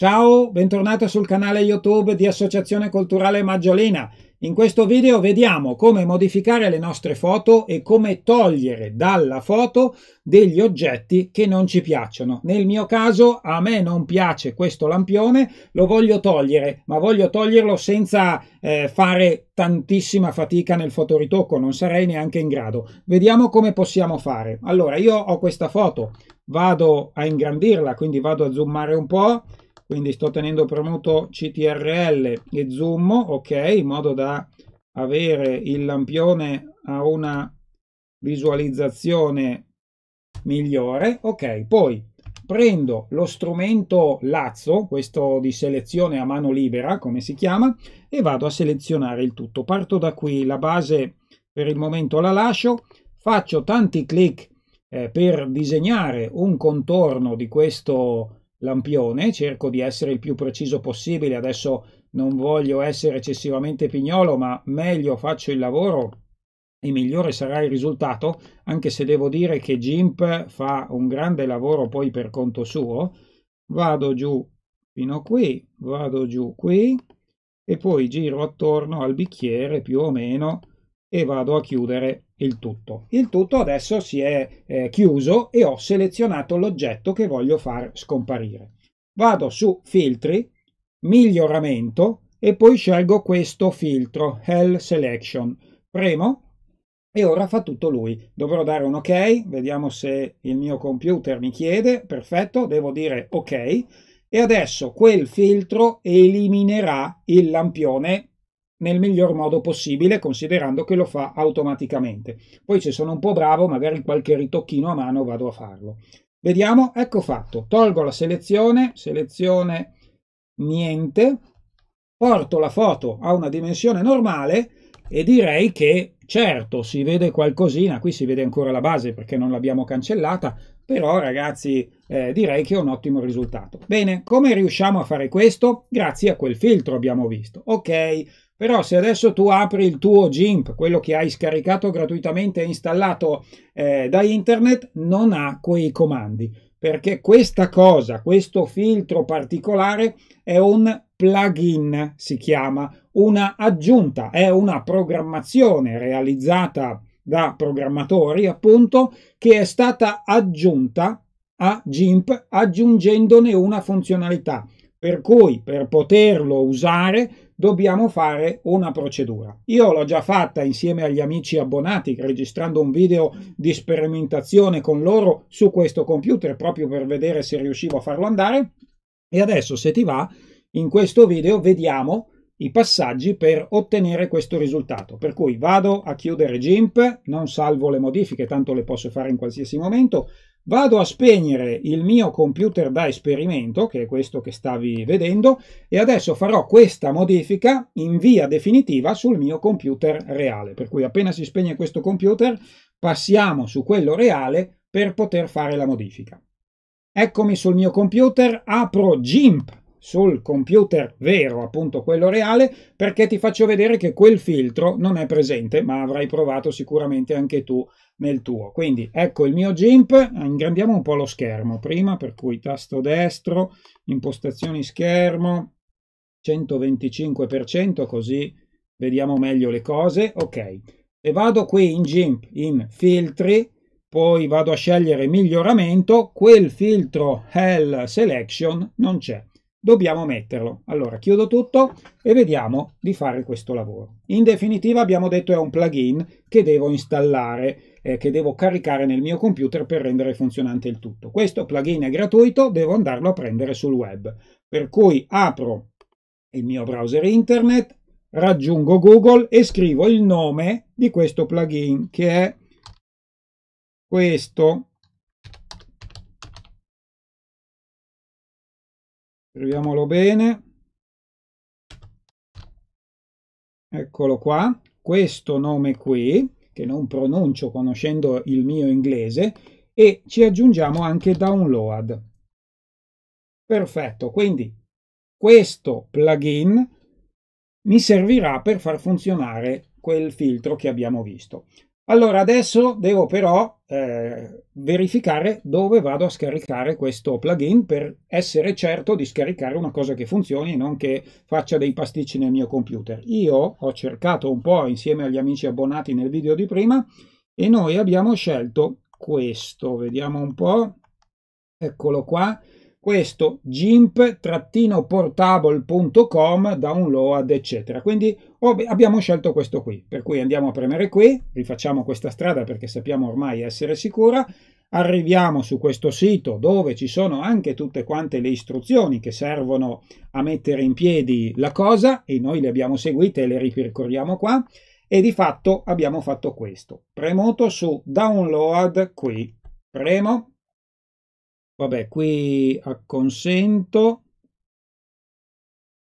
Ciao, bentornato sul canale YouTube di Associazione Culturale Maggiolina. In questo video vediamo come modificare le nostre foto e come togliere dalla foto degli oggetti che non ci piacciono. Nel mio caso a me non piace questo lampione, lo voglio togliere, ma voglio toglierlo senza eh, fare tantissima fatica nel fotoritocco, non sarei neanche in grado. Vediamo come possiamo fare. Allora, io ho questa foto, vado a ingrandirla, quindi vado a zoomare un po' quindi sto tenendo premuto CTRL e zoom ok in modo da avere il lampione a una visualizzazione migliore. Ok poi prendo lo strumento lazzo questo di selezione a mano libera come si chiama e vado a selezionare il tutto. Parto da qui la base per il momento la lascio faccio tanti clic eh, per disegnare un contorno di questo lampione, cerco di essere il più preciso possibile, adesso non voglio essere eccessivamente pignolo, ma meglio faccio il lavoro e migliore sarà il risultato, anche se devo dire che GIMP fa un grande lavoro poi per conto suo. Vado giù fino qui, vado giù qui e poi giro attorno al bicchiere più o meno e vado a chiudere il tutto. Il tutto adesso si è eh, chiuso e ho selezionato l'oggetto che voglio far scomparire. Vado su filtri, miglioramento e poi scelgo questo filtro Hell Selection. Premo e ora fa tutto lui. Dovrò dare un ok, vediamo se il mio computer mi chiede, perfetto, devo dire ok e adesso quel filtro eliminerà il lampione nel miglior modo possibile, considerando che lo fa automaticamente. Poi se sono un po' bravo, magari qualche ritocchino a mano vado a farlo. Vediamo, ecco fatto. Tolgo la selezione, selezione niente, porto la foto a una dimensione normale e direi che certo si vede qualcosina, qui si vede ancora la base perché non l'abbiamo cancellata, però ragazzi eh, direi che è un ottimo risultato. Bene, come riusciamo a fare questo? Grazie a quel filtro abbiamo visto. Ok, però se adesso tu apri il tuo GIMP, quello che hai scaricato gratuitamente e installato eh, da internet, non ha quei comandi, perché questa cosa, questo filtro particolare è un plugin, si chiama, una aggiunta, è una programmazione realizzata da programmatori, appunto, che è stata aggiunta a GIMP aggiungendone una funzionalità. Per cui per poterlo usare dobbiamo fare una procedura. Io l'ho già fatta insieme agli amici abbonati registrando un video di sperimentazione con loro su questo computer proprio per vedere se riuscivo a farlo andare e adesso se ti va in questo video vediamo i passaggi per ottenere questo risultato. Per cui vado a chiudere GIMP, non salvo le modifiche, tanto le posso fare in qualsiasi momento, Vado a spegnere il mio computer da esperimento, che è questo che stavi vedendo, e adesso farò questa modifica in via definitiva sul mio computer reale. Per cui appena si spegne questo computer passiamo su quello reale per poter fare la modifica. Eccomi sul mio computer, apro GIMP sul computer vero, appunto quello reale, perché ti faccio vedere che quel filtro non è presente, ma avrai provato sicuramente anche tu nel tuo. Quindi ecco il mio GIMP, ingrandiamo un po' lo schermo prima, per cui tasto destro, impostazioni schermo, 125%, così vediamo meglio le cose. Ok, e vado qui in GIMP in filtri, poi vado a scegliere miglioramento, quel filtro Hell Selection non c'è dobbiamo metterlo. Allora chiudo tutto e vediamo di fare questo lavoro. In definitiva abbiamo detto è un plugin che devo installare, eh, che devo caricare nel mio computer per rendere funzionante il tutto. Questo plugin è gratuito, devo andarlo a prendere sul web. Per cui apro il mio browser internet, raggiungo Google e scrivo il nome di questo plugin che è questo scriviamolo bene. Eccolo qua. Questo nome qui che non pronuncio conoscendo il mio inglese e ci aggiungiamo anche download. Perfetto quindi questo plugin mi servirà per far funzionare quel filtro che abbiamo visto Allora adesso devo però eh, verificare dove vado a scaricare questo plugin per essere certo di scaricare una cosa che funzioni e non che faccia dei pasticci nel mio computer. Io ho cercato un po' insieme agli amici abbonati nel video di prima e noi abbiamo scelto questo, vediamo un po', eccolo qua, questo gimp-portable.com download eccetera. Quindi abbiamo scelto questo qui. Per cui andiamo a premere qui rifacciamo questa strada perché sappiamo ormai essere sicura. Arriviamo su questo sito dove ci sono anche tutte quante le istruzioni che servono a mettere in piedi la cosa e noi le abbiamo seguite e le ripercorriamo qua. E di fatto abbiamo fatto questo. Premuto su download qui. Premo vabbè qui acconsento.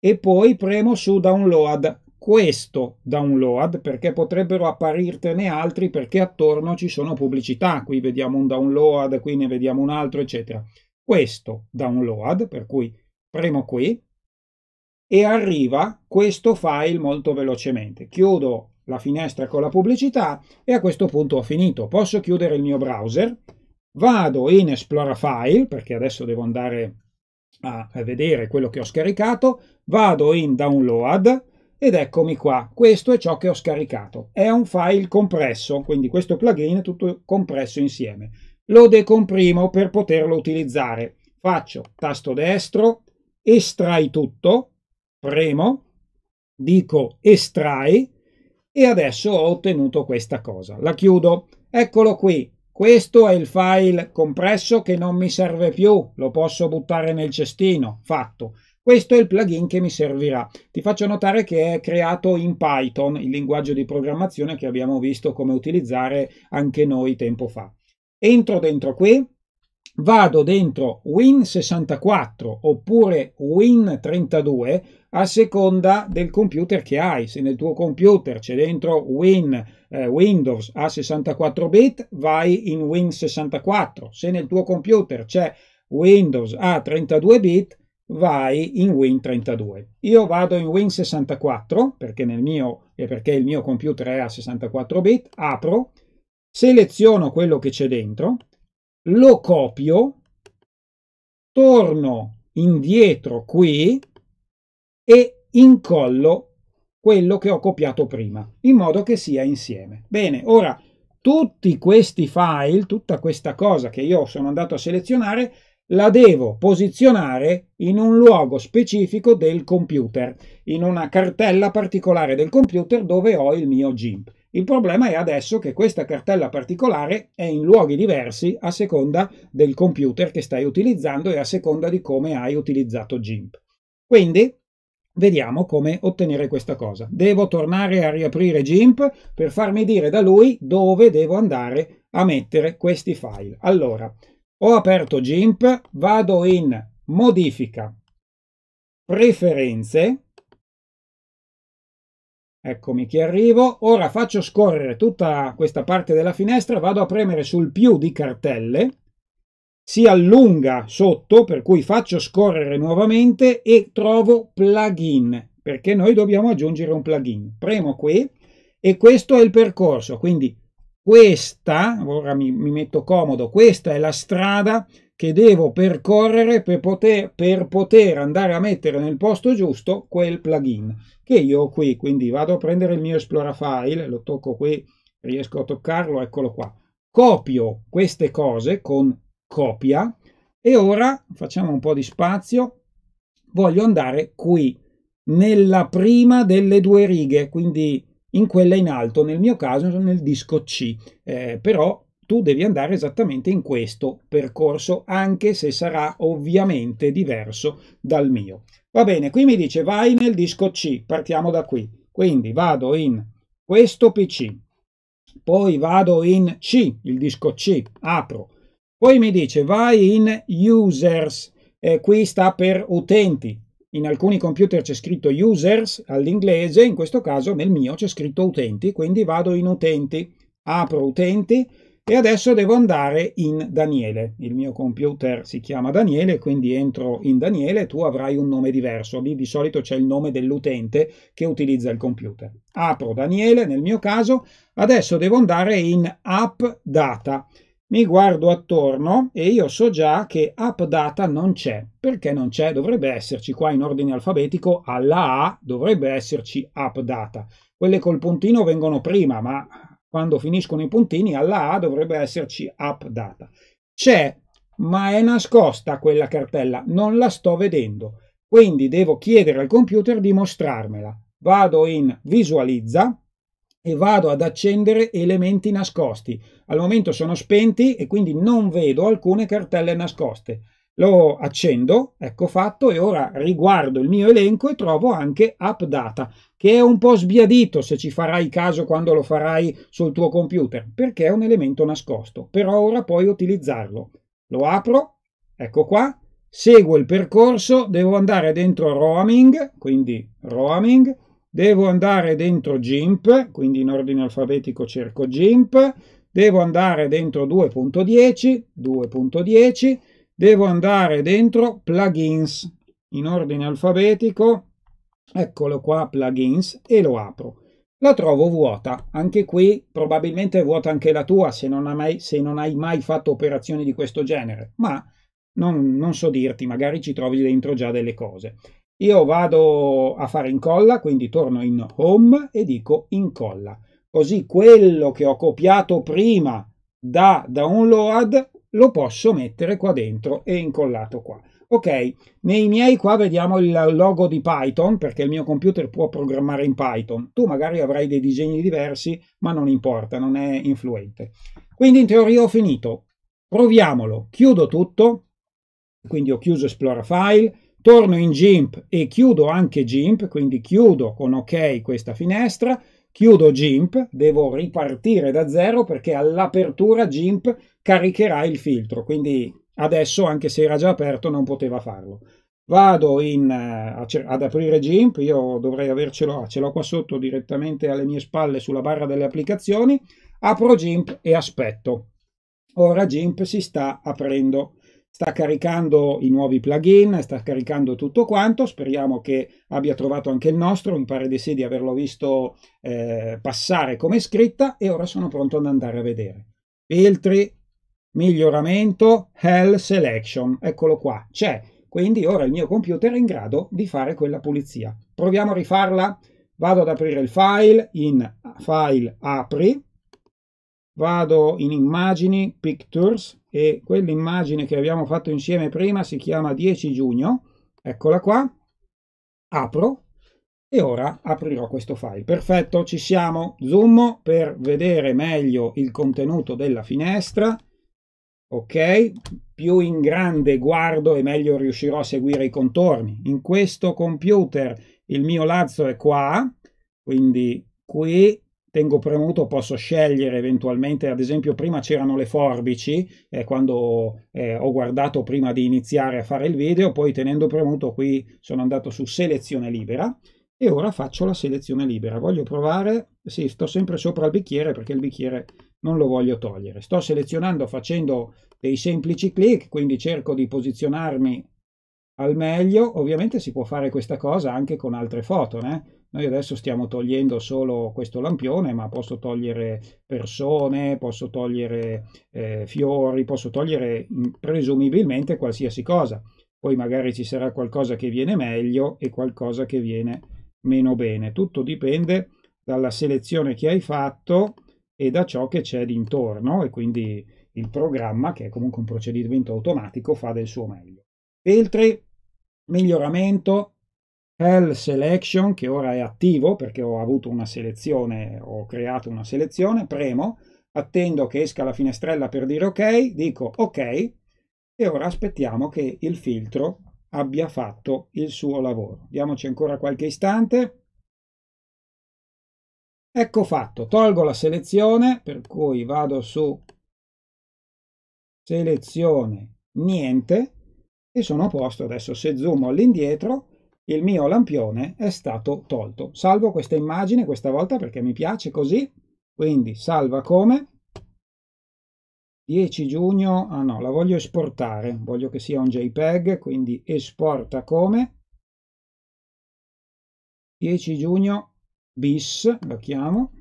E poi premo su download. Questo download perché potrebbero apparirtene altri perché attorno ci sono pubblicità. Qui vediamo un download qui ne vediamo un altro eccetera. Questo download per cui premo qui e arriva questo file molto velocemente. Chiudo la finestra con la pubblicità e a questo punto ho finito. Posso chiudere il mio browser vado in Esplora File, perché adesso devo andare a vedere quello che ho scaricato, vado in Download ed eccomi qua, questo è ciò che ho scaricato. È un file compresso, quindi questo plugin è tutto compresso insieme. Lo decomprimo per poterlo utilizzare. Faccio tasto destro, estrai tutto, premo, dico estrai e adesso ho ottenuto questa cosa. La chiudo. Eccolo qui, questo è il file compresso che non mi serve più, lo posso buttare nel cestino, fatto. Questo è il plugin che mi servirà. Ti faccio notare che è creato in Python, il linguaggio di programmazione che abbiamo visto come utilizzare anche noi tempo fa. Entro dentro qui, vado dentro Win64 oppure Win32 a seconda del computer che hai. Se nel tuo computer c'è dentro Win, eh, Windows a 64 bit, vai in Win64. Se nel tuo computer c'è Windows a 32 bit, vai in Win32. Io vado in Win64 perché, nel mio, e perché il mio computer è a 64 bit, apro, seleziono quello che c'è dentro, lo copio, torno indietro qui e incollo quello che ho copiato prima, in modo che sia insieme. Bene, ora tutti questi file, tutta questa cosa che io sono andato a selezionare, la devo posizionare in un luogo specifico del computer, in una cartella particolare del computer dove ho il mio GIMP. Il problema è adesso che questa cartella particolare è in luoghi diversi a seconda del computer che stai utilizzando e a seconda di come hai utilizzato GIMP. Quindi vediamo come ottenere questa cosa. Devo tornare a riaprire GIMP per farmi dire da lui dove devo andare a mettere questi file. Allora, ho aperto GIMP, vado in modifica, preferenze, Eccomi che arrivo. Ora faccio scorrere tutta questa parte della finestra, vado a premere sul più di cartelle, si allunga sotto, per cui faccio scorrere nuovamente e trovo plugin, perché noi dobbiamo aggiungere un plugin. Premo qui e questo è il percorso, quindi questa, ora mi, mi metto comodo, questa è la strada che devo percorrere per poter, per poter, andare a mettere nel posto giusto quel plugin che io ho qui. Quindi vado a prendere il mio Esplora File, lo tocco qui, riesco a toccarlo, eccolo qua. Copio queste cose con copia e ora facciamo un po' di spazio. Voglio andare qui nella prima delle due righe, quindi in quella in alto, nel mio caso nel disco C, eh, però tu devi andare esattamente in questo percorso, anche se sarà ovviamente diverso dal mio. Va bene, qui mi dice vai nel disco C, partiamo da qui. Quindi vado in questo PC, poi vado in C, il disco C, apro. Poi mi dice vai in users, eh, qui sta per utenti. In alcuni computer c'è scritto users all'inglese, in questo caso nel mio c'è scritto utenti, quindi vado in utenti, apro utenti e adesso devo andare in Daniele. Il mio computer si chiama Daniele, quindi entro in Daniele, tu avrai un nome diverso. Lì di solito c'è il nome dell'utente che utilizza il computer. Apro Daniele, nel mio caso, adesso devo andare in App Data. Mi guardo attorno e io so già che App Data non c'è. Perché non c'è? Dovrebbe esserci qua in ordine alfabetico alla A, dovrebbe esserci App Data. Quelle col puntino vengono prima, ma quando finiscono i puntini, alla A dovrebbe esserci app data. C'è, ma è nascosta quella cartella, non la sto vedendo. Quindi devo chiedere al computer di mostrarmela. Vado in visualizza e vado ad accendere elementi nascosti. Al momento sono spenti e quindi non vedo alcune cartelle nascoste. Lo accendo, ecco fatto, e ora riguardo il mio elenco e trovo anche app data che è un po' sbiadito se ci farai caso quando lo farai sul tuo computer, perché è un elemento nascosto, però ora puoi utilizzarlo. Lo apro, ecco qua, seguo il percorso, devo andare dentro roaming, quindi roaming, devo andare dentro GIMP, quindi in ordine alfabetico cerco GIMP, devo andare dentro 2.10, 2.10, devo andare dentro plugins, in ordine alfabetico Eccolo qua, plugins, e lo apro. La trovo vuota, anche qui probabilmente è vuota anche la tua se non, mai, se non hai mai fatto operazioni di questo genere, ma non, non so dirti, magari ci trovi dentro già delle cose. Io vado a fare incolla, quindi torno in home e dico incolla. Così quello che ho copiato prima da download lo posso mettere qua dentro e incollato qua. Ok, nei miei qua vediamo il logo di Python perché il mio computer può programmare in Python. Tu magari avrai dei disegni diversi, ma non importa, non è influente. Quindi in teoria ho finito. Proviamolo. Chiudo tutto. Quindi ho chiuso Explora File, torno in GIMP e chiudo anche GIMP, quindi chiudo con OK questa finestra, chiudo GIMP, devo ripartire da zero perché all'apertura GIMP caricherà il filtro, quindi Adesso, anche se era già aperto, non poteva farlo. Vado in, uh, ad aprire GIMP, io dovrei avercelo, ce l'ho qua sotto direttamente alle mie spalle sulla barra delle applicazioni, apro GIMP e aspetto. Ora GIMP si sta aprendo, sta caricando i nuovi plugin, sta caricando tutto quanto, speriamo che abbia trovato anche il nostro, mi pare di sì di averlo visto eh, passare come scritta e ora sono pronto ad andare a vedere. Filtri, miglioramento Hell Selection, eccolo qua, c'è. Quindi ora il mio computer è in grado di fare quella pulizia. Proviamo a rifarla. Vado ad aprire il file, in file apri, vado in immagini, pictures e quell'immagine che abbiamo fatto insieme prima si chiama 10 giugno, eccola qua, apro e ora aprirò questo file. Perfetto, ci siamo, zoom per vedere meglio il contenuto della finestra ok? Più in grande guardo e meglio riuscirò a seguire i contorni. In questo computer il mio lazzo è qua, quindi qui tengo premuto posso scegliere eventualmente, ad esempio prima c'erano le forbici, eh, quando eh, ho guardato prima di iniziare a fare il video, poi tenendo premuto qui sono andato su selezione libera e ora faccio la selezione libera. Voglio provare, sì, sto sempre sopra il bicchiere perché il bicchiere non lo voglio togliere. Sto selezionando facendo dei semplici clic, quindi cerco di posizionarmi al meglio. Ovviamente si può fare questa cosa anche con altre foto. Eh? Noi adesso stiamo togliendo solo questo lampione, ma posso togliere persone, posso togliere eh, fiori, posso togliere presumibilmente qualsiasi cosa. Poi magari ci sarà qualcosa che viene meglio e qualcosa che viene meno bene. Tutto dipende dalla selezione che hai fatto e da ciò che c'è d'intorno e quindi il programma, che è comunque un procedimento automatico, fa del suo meglio. Filtri, miglioramento, Hell Selection, che ora è attivo perché ho avuto una selezione, ho creato una selezione, premo, attendo che esca la finestrella per dire ok, dico ok e ora aspettiamo che il filtro abbia fatto il suo lavoro. Diamoci ancora qualche istante. Ecco fatto, tolgo la selezione, per cui vado su selezione niente e sono a posto. Adesso se zoom all'indietro il mio lampione è stato tolto. Salvo questa immagine questa volta perché mi piace così, quindi salva come? 10 giugno, ah no, la voglio esportare, voglio che sia un JPEG, quindi esporta come? 10 giugno bis, lo chiamo.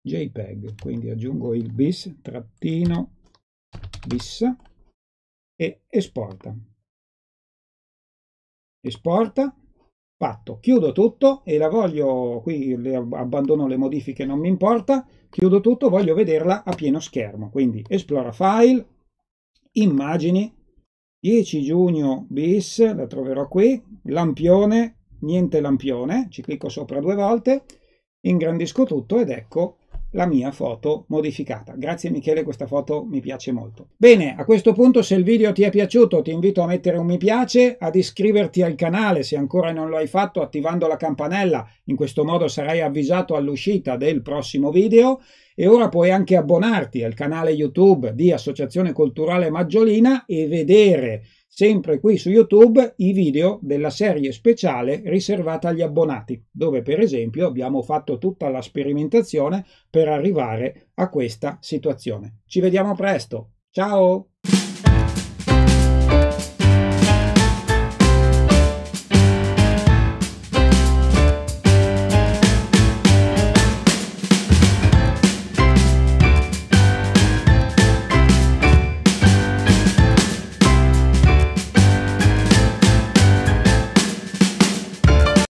JPEG, quindi aggiungo il bis trattino bis e esporta. Esporta, fatto, chiudo tutto e la voglio, qui le abbandono le modifiche, non mi importa, chiudo tutto, voglio vederla a pieno schermo, quindi esplora file, immagini, 10 giugno bis, la troverò qui, lampione, niente lampione, ci clicco sopra due volte, ingrandisco tutto ed ecco la mia foto modificata. Grazie Michele, questa foto mi piace molto. Bene, a questo punto se il video ti è piaciuto ti invito a mettere un mi piace, ad iscriverti al canale se ancora non lo hai fatto attivando la campanella, in questo modo sarai avvisato all'uscita del prossimo video e ora puoi anche abbonarti al canale YouTube di Associazione Culturale Maggiolina e vedere sempre qui su YouTube i video della serie speciale riservata agli abbonati, dove per esempio abbiamo fatto tutta la sperimentazione per arrivare a questa situazione. Ci vediamo presto, ciao!